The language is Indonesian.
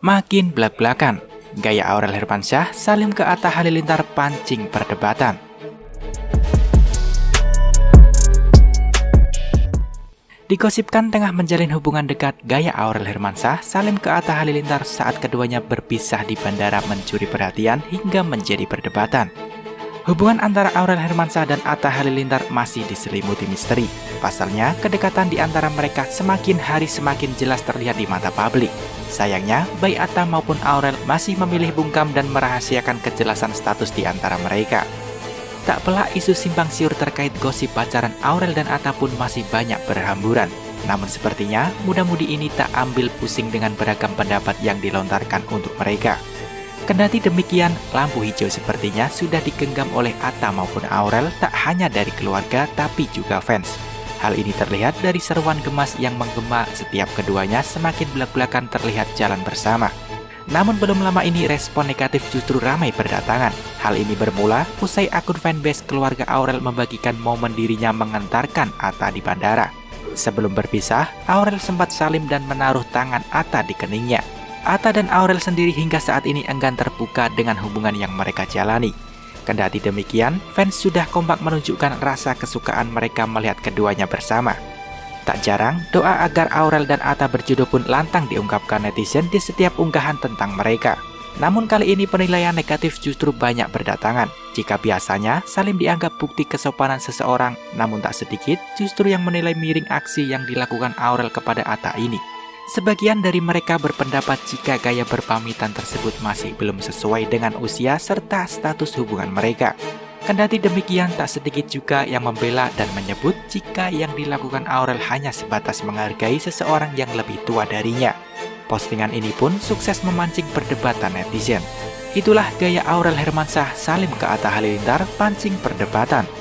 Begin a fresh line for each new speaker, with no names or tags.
makin belak-belakan. Gaya Aurel Hermansyah, Salim ke Atta Halilintar pancing perdebatan. Dikosipkan tengah menjalin hubungan dekat gaya Aurel Hermansyah, Salim ke Atta Halilintar saat keduanya berpisah di bandara mencuri perhatian hingga menjadi perdebatan. Hubungan antara Aurel Hermansyah dan Atta Halilintar masih diselimuti misteri. Pasalnya, kedekatan di antara mereka semakin hari semakin jelas terlihat di mata publik. Sayangnya, baik Atta maupun Aurel masih memilih bungkam dan merahasiakan kejelasan status di antara mereka. Tak pelak isu simpang siur terkait gosip pacaran Aurel dan Atta pun masih banyak berhamburan. Namun sepertinya muda-mudi ini tak ambil pusing dengan beragam pendapat yang dilontarkan untuk mereka. Kendati demikian, lampu hijau sepertinya sudah digenggam oleh Atta maupun Aurel tak hanya dari keluarga tapi juga fans. Hal ini terlihat dari seruan gemas yang menggema setiap keduanya semakin belak-belakan terlihat jalan bersama. Namun belum lama ini respon negatif justru ramai berdatangan. Hal ini bermula usai akun fanbase keluarga Aurel membagikan momen dirinya mengantarkan Atta di bandara. Sebelum berpisah, Aurel sempat salim dan menaruh tangan Atta di keningnya. Atta dan Aurel sendiri hingga saat ini enggan terbuka dengan hubungan yang mereka jalani. Kendati demikian, fans sudah kompak menunjukkan rasa kesukaan mereka melihat keduanya bersama. Tak jarang, doa agar Aurel dan Atta berjodoh pun lantang diungkapkan netizen di setiap unggahan tentang mereka. Namun kali ini penilaian negatif justru banyak berdatangan. Jika biasanya Salim dianggap bukti kesopanan seseorang, namun tak sedikit justru yang menilai miring aksi yang dilakukan Aurel kepada Atta ini. Sebagian dari mereka berpendapat jika gaya berpamitan tersebut masih belum sesuai dengan usia serta status hubungan mereka. Kendati demikian, tak sedikit juga yang membela dan menyebut jika yang dilakukan Aurel hanya sebatas menghargai seseorang yang lebih tua darinya. Postingan ini pun sukses memancing perdebatan netizen. Itulah gaya Aurel Hermansyah salim ke Atta Halilintar pancing perdebatan.